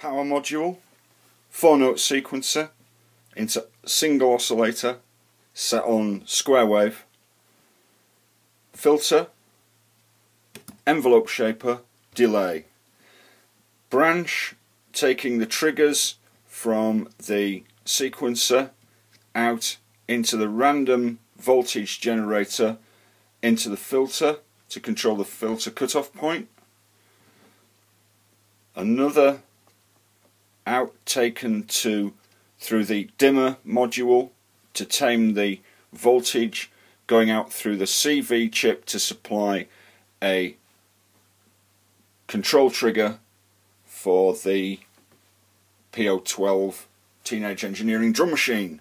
power module, 4 note sequencer into single oscillator set on square wave, filter, envelope shaper, delay. Branch taking the triggers from the sequencer out into the random voltage generator into the filter to control the filter cutoff point. Another out taken to through the dimmer module to tame the voltage going out through the CV chip to supply a control trigger for the PO12 Teenage Engineering drum machine.